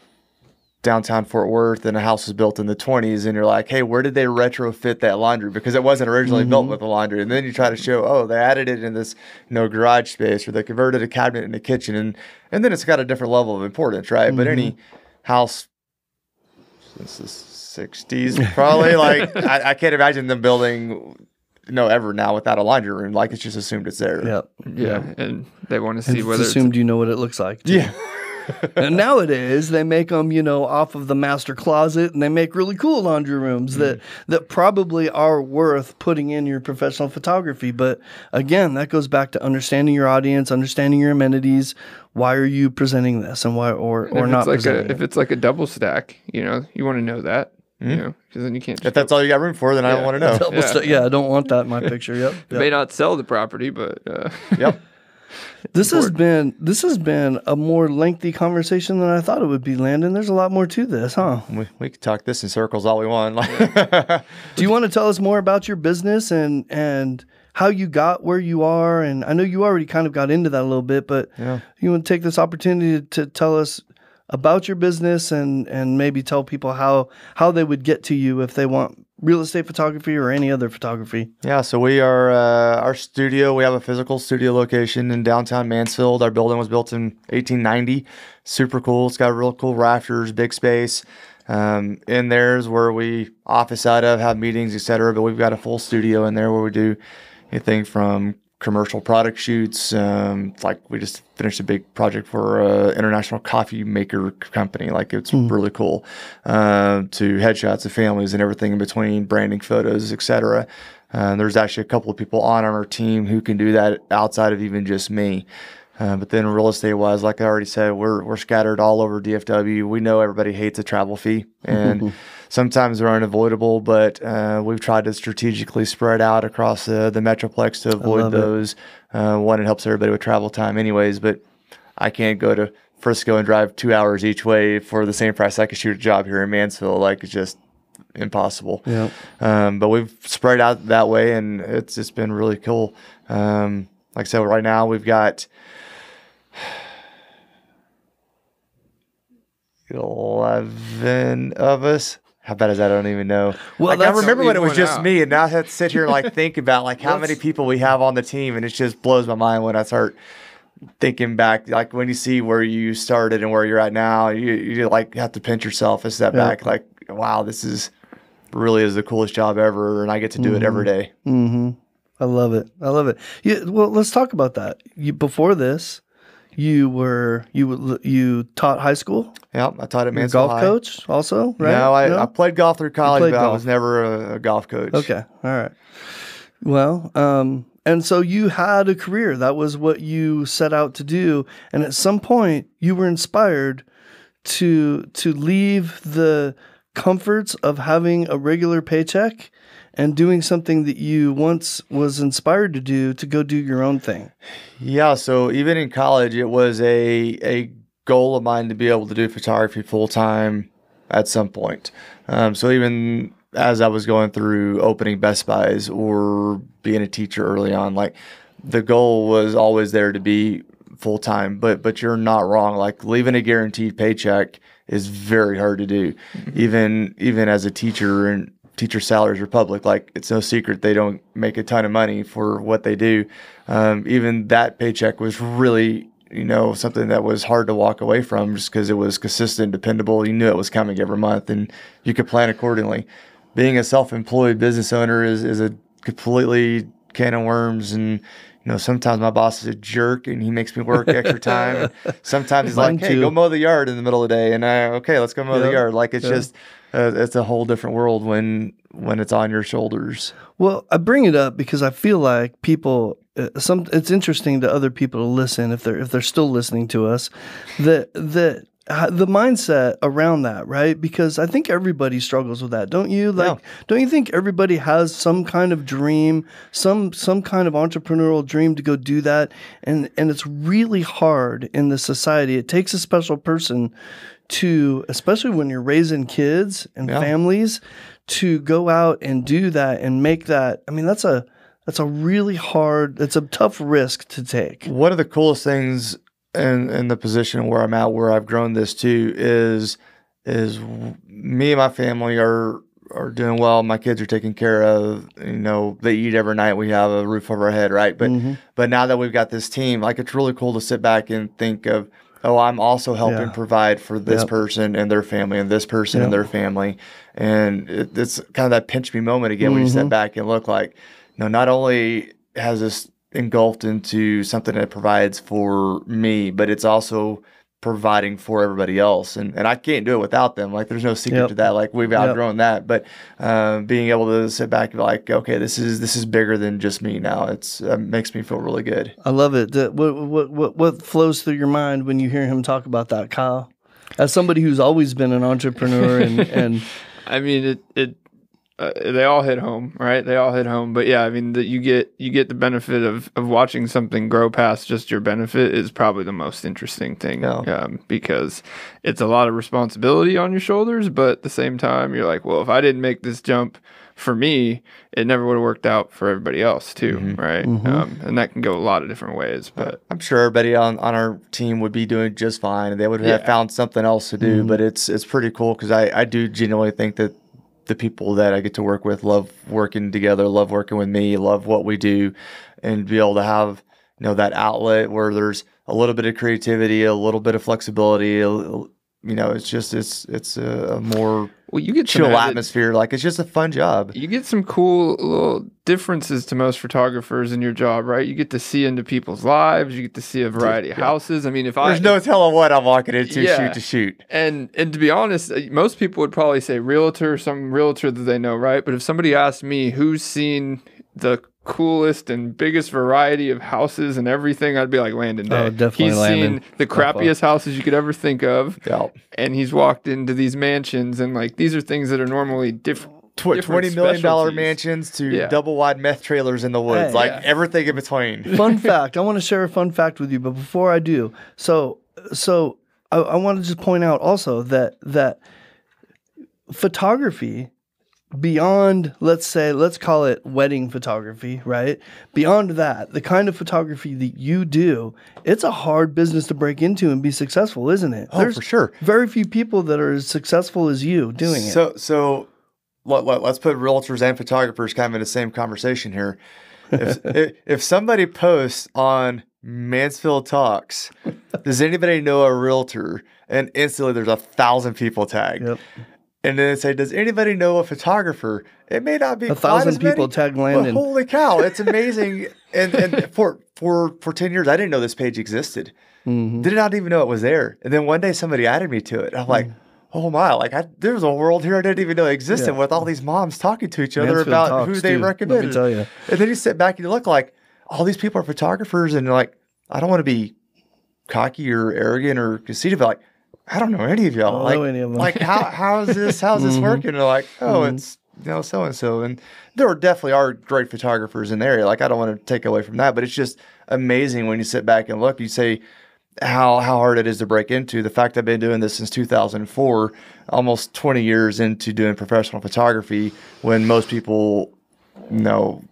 downtown Fort Worth and a house was built in the 20s, and you're like, hey, where did they retrofit that laundry? Because it wasn't originally built with a laundry, and then you try to show, oh, they added it in this you know garage space, or they converted a cabinet in a kitchen, and and then it's got a different level of importance, right? But any house since the 60s, probably like I, I can't imagine them building. No, ever now without a laundry room, like it's just assumed it's there. Yep. yeah, and they want to see It's whether it's assumed you know what it looks like. too. Yeah. and nowadays they make them, you know, off of the master closet, and they make really cool laundry rooms that mm. that probably are worth putting in your professional photography. But again, that goes back to understanding your audience, understanding your amenities. Why are you presenting this, and why or And or if not it's like presenting a, if it's like a double stack, you know, you want to know that, you know, because then you can't. If that's all you got room for, then I don't want to know. Double Yeah. sta- yeah, I don't want that in my picture. Yep. They may not sell the property, but uh, yep. This has been this has been a more lengthy conversation than I thought it would be, Landon. There's a lot more to this, huh? We, we could talk this in circles all we want. Like, Do you want to tell us more about your business and and how you got where you are? And I know you already kind of got into that a little bit, but Yeah. you want to take this opportunity to tell us about your business and and maybe tell people how how they would get to you if they want real estate photography or any other photography. yeah, so we are uh, our studio. We have a physical studio location in downtown Mansfield. Our building was built in 1890. Super cool. It's got real cool rafters, big space. Um, in there is where we office out of, have meetings, etc. But we've got a full studio in there where we do anything from commercial product shoots. Um, like we just finished a big project for an international coffee maker company. Like it's really cool. Uh, to headshots of families and everything in between, branding photos, etc. Uh, there's actually a couple of people on our team who can do that outside of even just me. Uh, but then real estate wise, like I already said, we're we're scattered all over DFW. We know everybody hates a travel fee, and sometimes they're unavoidable. But uh, we've tried to strategically spread out across the the metroplex to avoid those. Uh, one, it helps everybody with travel time, anyways. But I can't go to Frisco and drive two hours each way for the same price I could shoot a job here in Mansfield. Like it's just impossible. Yeah. Um, but we've spread out that way, and it's it's been really cool. Um, like I said, right now we've got eleven of us. How bad is that? I don't even know. Well, like, I remember when it was just one me, and now I have to sit here and like think about like how many people we have on the team, and it just blows my mind when I start thinking back. Like when you see where you started and where you're at now, you you like have to pinch yourself and step Yeah. back. Like, wow, this is really is the coolest job ever, and I get to do it every day. Mm-hmm. I love it. I love it. Yeah. Well, let's talk about that. You before this, you were you you taught high school. Yeah, I taught at Mansfield golf High. coach also, right? No, I, I played golf through college, but I was never a, a golf coach. Okay. All right. Well, um, and so you had a career. That was what you set out to do. And at some point, you were inspired to to leave the comforts of having a regular paycheck and doing something that you once was inspired to do to go do your own thing. Yeah, so even in college, it was a a goal of mine to be able to do photography full time at some point. Um, so even as I was going through opening Best Buys or being a teacher early on, like the goal was always there to be full time. But but you're not wrong. Like leaving a guaranteed paycheck is very hard to do. Even even as a teacher and teacher salaries are public. Like it's no secret they don't make a ton of money for what they do. Um, even that paycheck was really you know something that was hard to walk away from just because it was consistent, dependable. You knew it was coming every month, and you could plan accordingly. Being a self-employed business owner is is a completely can of worms and. You know, sometimes my boss is a jerk and he makes me work extra time. Sometimes he's Mine like, "Hey, too. go mow the yard in the middle of the day," and I, okay, let's go mow the yard. Like it's Yeah. just, uh, it's a whole different world when when it's on your shoulders. Well, I bring it up because I feel like people. Uh, some it's interesting to other people to listen if they're if they're still listening to us, that that uh, the mindset around that, right? Because I think everybody struggles with that, don't you? Like, don't you think everybody has some kind of dream, some some kind of entrepreneurial dream to go do that, and and it's really hard in this society. It takes a special person to, especially when you're raising kids and Yeah. families, to go out and do that and make that. I mean, that's a that's a really hard. It's a tough risk to take. One of the coolest things in in the position where I'm at, where I've grown this to, is is me and my family are are doing well. My kids are taken care of. You know, they eat every night. We have a roof over our head, right? But Mhm. but now that we've got this team, like it's really cool to sit back and think of, oh, I'm also helping Yeah. provide for this Yep. person and their family and this person Yep. and their family. And it, it's kind of that pinch me moment again when you step mm-hmm. back and look like, you know, not only has this engulfed into something that provides for me, but it's also providing for everybody else. And and I can't do it without them. Like there's no secret Yep. to that. Like we've Yep. outgrown that. But um, being able to sit back and be like, okay, this is this is bigger than just me now. It's uh, makes me feel really good. I love it. That- What, what what what flows through your mind when you hear him talk about that, Kyle? As somebody who's always been an entrepreneur and and I mean, it it uh, they all hit home, right? They all hit home. But yeah, I mean, that you get you get the benefit of of watching something grow past just your benefit is probably the most interesting thing, Yeah. um, because it's a lot of responsibility on your shoulders. But at the same time, you're like, well, if I didn't make this jump for me, it never would have worked out for everybody else too, right? Um, and that can go a lot of different ways. But I'm sure everybody on, on our team would be doing just fine, and they would have Yeah. found something else to do. But it's it's pretty cool because I I do genuinely think that the people that I get to work with love working together, love working with me, love what we do, and be able to have you know that outlet where there's a little bit of creativity, a little bit of flexibility. You know, it's just it's it's a, a more well, you get chill added- atmosphere. Like it's just a fun job. you get some cool little differences to most photographers in your job, right? You get to see into people's lives. You get to see a variety of houses. I mean, if I There's no telling what I'm walking into Yeah. shoot to shoot. and and to be honest, uh, most people would probably say realtor, some realtor that they know, right? But if somebody asked me who's seen the coolest and biggest variety of houses and everything, I'd be like Landon oh, Day. Oh, definitely He's Landon. seen the crappiest houses you could ever think of, Yeah. and he's walked into these mansions, and like these are things that are normally different. Tw- different twenty million dollar mansions to Yeah. double wide meth trailers in the woods, Hey. like Yeah. everything in between. fun fact. I want to share a fun fact with you, but before I do, so so I, I want to just point out also that that photography beyond let's say let's call it wedding photography right beyond that the kind of photography that you do it's a hard business to break into and be successful isn't it Oh, for sure. very few people that are as successful as you doing it So, so let, let, us put realtors and photographers kind of in the same conversation here. If, if, if somebody posts on Mansfield Talks, does anybody know a realtor? And instantly there's a thousand people tagged. Yep. And then say, "Does anybody know a photographer?" It may not be A thousand as many, people tag but Landon. holy cow, it's amazing! and and for for for ten years, I didn't know this page existed. Mm-hmm. Did not even know it was there. And then one day, somebody added me to it. I'm like. Oh my! Like I, there was a world here I didn't even know existed Mm. Yeah. with all these moms talking to each other Mansfield about who they recommend. let me tell ya. And then you sit back and you look like all these people are photographers, and you're like, I don't want to be cocky or arrogant or conceited, but like, I don't know any of y'all. don't like, know any of them. like how how's this how's this mm-hmm. working? And they're like, oh, mm-hmm. it's you know so and so, and there are definitely are great photographers in the area. Like I don't want to take away from that, but it's just amazing when you sit back and look. You say how how hard it is to break into. The fact I've been doing this since 2004, almost 20 years into doing professional photography, when most people, you know,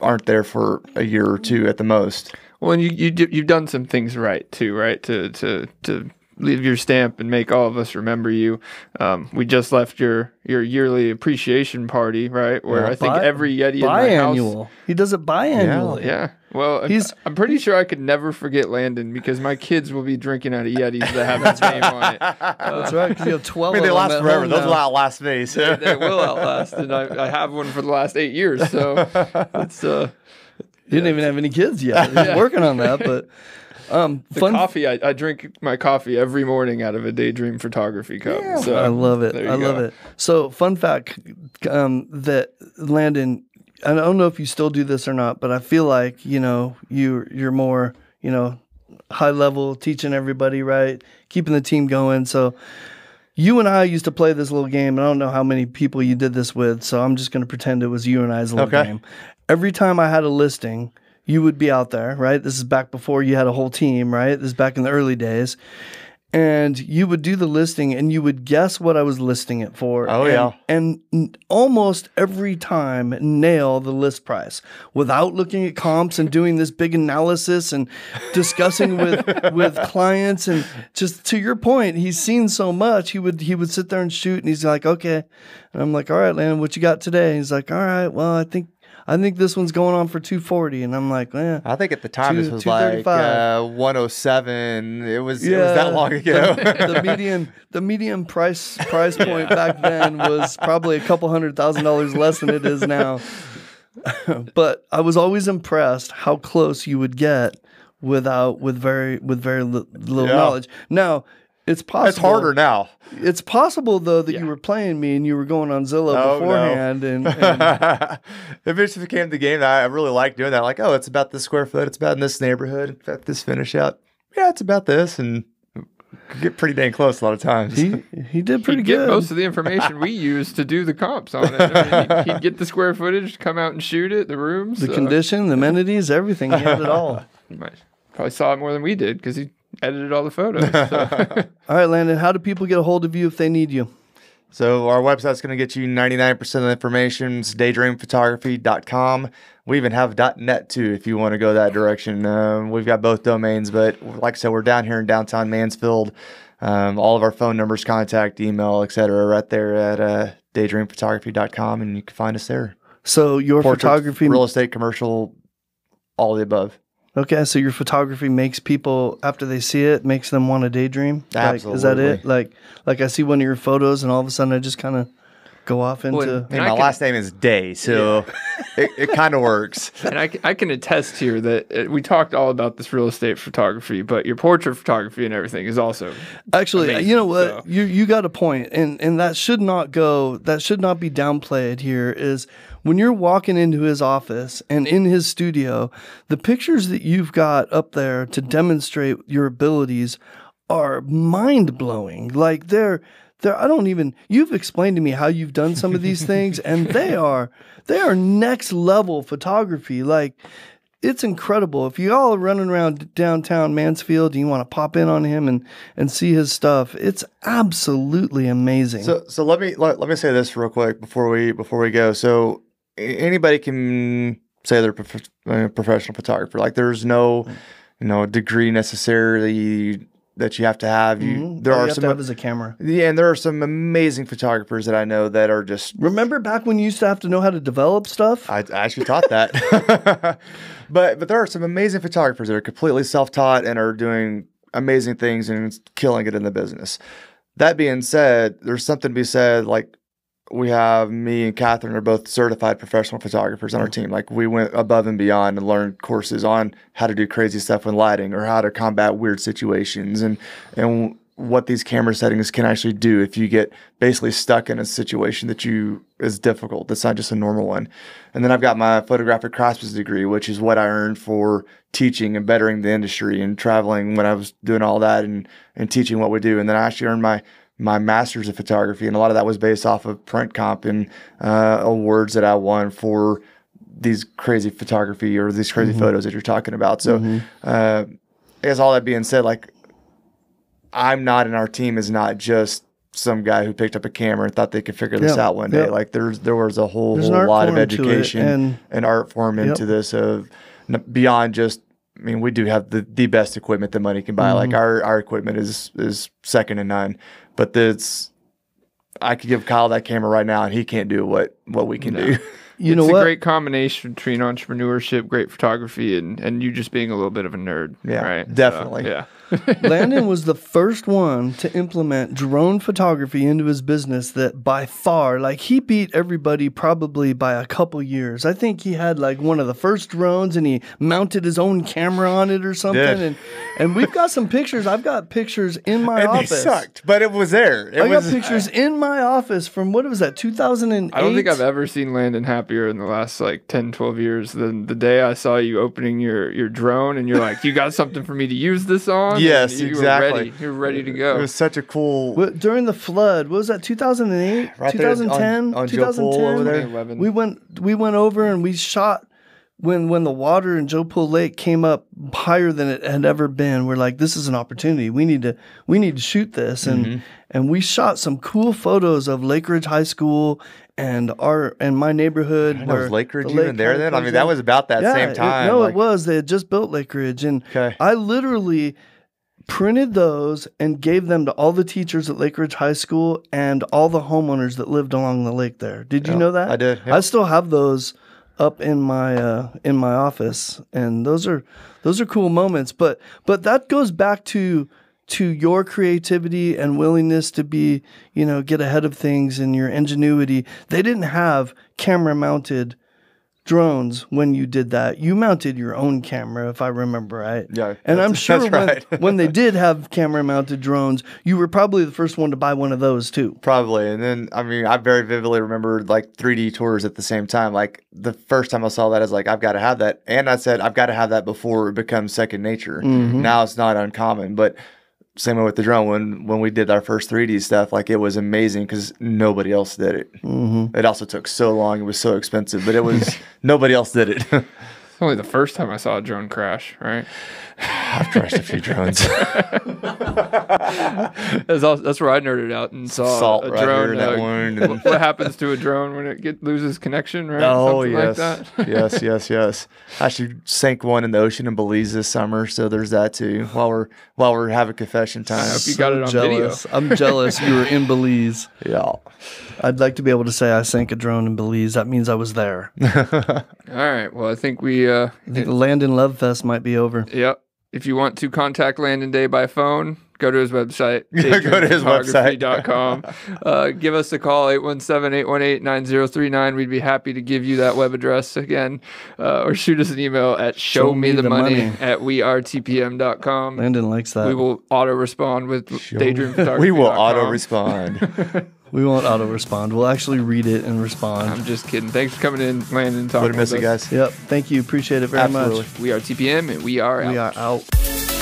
aren't there for a year or two at the most. Well, and you you do- you've done some things right too, right? To to to leave your stamp and make all of us remember you. Um, we just left your your yearly appreciation party, right? Where Yeah. I think Bi- every Yeti in my house. biannual. He does it biannually. Yeah. Well, I'm- He's- I'm pretty sure I could never forget Landon because my kids will be drinking out of Yetis that have his name on it. That's right. Because you have 12 I twelve. mean, they of last at forever. Those will outlast me. So. They will outlast, and I, I have one for the last eight years. So it's uh, You didn't even have any kids yet. He's Yeah. working on that, but um, the fun. coffee. I, I drink my coffee every morning out of a DayDream photography cup. So I love it. there you I love it. So, fun fact um, that Landon, I don't know if you still do this or not, but I feel like you know you you're more you know high level teaching everybody right, keeping the team going. So. You and I used to play this little game. and I don't know how many people you did this with, so I'm just going to pretend it was you and I's little Okay. game. Every time I had a listing, you would be out there, right? This is back before you had a whole team, right? This is back in the early days and you would do the listing and you would guess what I was listing it for. Oh, and, yeah. And n- almost every time nail the list price without looking at comps and doing this big analysis and discussing with with clients and just to your point, he's seen so much. He would he would sit there and shoot and he's like, okay. And I'm like, all right, Landon, what you got today? He's like, all right, well, I think I think this one's going on for 240. And I'm like, eh. I think at the time this was like uh, 107. It was it was that long the- ago. the median the median price price point back then was probably a couple hundred thousand dollars less than it is now. but I was always impressed how close you would get without with very with very li- little Yeah. knowledge. Now it's possible. it's harder now. It's possible though that Yeah. you were playing me and you were going on Zillow Oh, no. beforehand and, and it just became the game that I really like doing that. Like, oh, it's about this square foot. It's about in this neighborhood. It's about this finish out. Yeah, it's about this, and get pretty dang close a lot of times. he he did pretty He'd get good. most of the information we use to do the comps on it. I mean, he'd, he'd get the square footage, come out and shoot it, the rooms, the uh, condition, the amenities, everything. He had it all. you might- Probably saw it more than we did because he edited all the photos. So. All right, Landon, how do people get a hold of you if they need you? So our website's going to get you 99% of the information. It's daydreamphotography.com. We even have .net too if you want to go that direction. Um, we've got both domains, but like I said, we're down here in downtown Mansfield. Um, all of our phone numbers, contact, email, etc., right there at uh, daydreamphotography.com, and you can find us there. So your Portraits, photography real estate, commercial, all of the above. Okay, so your photography makes people after they see it makes them want to daydream. Like, is that it? Like, like I see one of your photos, and all of a sudden I just kind of go off into. Well, Hey, And my can- last name is Day, so it, it kind of works. and I, I can attest here that uh, we talked all about this real estate photography, but your portrait photography and everything is also Actually, amazing, you know what? so. You you got a point, and and that should not go. That should not be downplayed. Here is when you're walking into his office and in his studio, the pictures that you've got up there to demonstrate your abilities are mind blowing. Like they're they're. I don't even. You've explained to me how you've done some of these things, and they are they are next level photography. Like it's incredible. If you all are running around downtown Mansfield and you want to pop in on him and, and see his stuff, it's absolutely amazing. So so let me let, let me say this real quick before we before we go. So anybody can say they're prof- a professional photographer. Like there's no mm. you know degree necessarily that you have to have. You Mhm. there All you are have some to have is a camera. yeah, and there are some amazing photographers that I know that are just Remember back when you used to have to know how to develop stuff? I, I actually taught that. but but there are some amazing photographers that are completely self-taught and are doing amazing things and killing it in the business. that being said, there's something to be said. Like we have me and Catherine are both certified professional photographers on our mm-hmm. team. Like we went above and beyond and learned courses on how to do crazy stuff with lighting or how to combat weird situations and and what these camera settings can actually do if you get basically stuck in a situation that you is difficult. That's not just a normal one. And then I've got my photographic craftsman's degree, which is what I earned for teaching and bettering the industry and traveling when I was doing all that and and teaching what we do. And then I actually earned my my master's of photography, and a lot of that was based off of print comp and uh, awards that I won for these crazy photography or these crazy photos that you're talking about. So, uh, I guess all that being said, like I'm not in our team is not just some guy who picked up a camera and thought they could figure this Yep, out one day. yep. Like there's there was a whole, whole lot of form to it, education and- and, art form into this of beyond just. I mean, we do have the, the best equipment that money can buy. Like Mm-hmm. our our equipment is is second to none. But it's I could give Kyle that camera right now, and he can't do what what we can do. You it's know a what? great combination between entrepreneurship, great photography, and, and you just being a little bit of a nerd. Yeah, right? So, definitely. yeah. Landon was the first one to implement drone photography into his business that by far, like he beat everybody probably by a couple years. I think he had like one of the first drones and he mounted his own camera on it or something. Did. And and we've got some pictures. I've got pictures in my and they office. sucked, but it was there. It I got was pictures in my office from what was that, 2008? I don't think I've ever seen Landon happier in the last like 10, 12 years than the day I saw you opening your, your drone and you're like, you got something for me to use this on? Yes, you exactly. Were ready. You're ready to go. It was such a cool. What- during the flood, what was that 2008, Right 2010, on Joe Pool over 2010? We went we went over and we shot when when the water in Joe Pool Lake came up higher than it had ever been. We're like, this is an opportunity. We need to we need to shoot this and Mm-hmm. and we shot some cool photos of Lake Ridge High School and our and my neighborhood. I was Lake Ridge the even there then? I mean, that was about that Yeah, same it- time. no, like- it was. They had just built Lake Ridge, and Okay. I literally printed those and gave them to all the teachers at Lake Ridge High School and all the homeowners that lived along the lake there. Did you Yeah, know that? I did, yeah. I still have those up in my uh, in my office, and those are those are cool moments. But but that goes back to to your creativity and willingness to be you know get ahead of things and your ingenuity. They didn't have camera mounted drones when you did that. You mounted your own camera, if I remember right. Yeah, and I'm sure when, right. when they did have camera mounted drones, you were probably the first one to buy one of those too. Probably. And then, I mean, I very vividly remember like 3D tours at the same time. Like the first time I saw that, I was like, I've got to have that. And I said, I've got to have that before it becomes second nature. Mm-hmm. Now it's not uncommon. But same way with the drone. When when we did our first 3D stuff, like it was amazing because nobody else did it. Mm-hmm. It also took so long. It was so expensive, but it was nobody else did it. It's only the first time I saw a drone crash, right? I've crashed a few drones. That's, all, that's where I nerded out and saw Salt a right drone. here in that uh, wound. And, what happens to a drone when it get, loses connection, right? Oh Something yes, like that. yes, yes, yes. I actually sank one in the ocean in Belize this summer, so there's that too. While we're while we're having confession time. hope you got it on video. I'm jealous you were in Belize. Yeah, I'd like to be able to say I sank a drone in Belize. That means I was there. All right. Well, I think we. Uh, I think the Landon Love Fest might be over. Yep. If you want to contact Landon Day by phone, go to his website. Go to his uh, give us a call, 817-818-9039. We'd be happy to give you that web address again. Uh, or shoot us an email at show me the money, money. at WeAreTPM.com. Landon likes that. We will auto respond with daydream photography. we will auto respond. We won't auto respond. We'll actually read it and respond. I'm just kidding. Thanks for coming in, Landon. and Talking Would have missed with it, us. guys. Yep. Thank you. Appreciate it very Absolutely. much. We are TPM and we are out. We are out.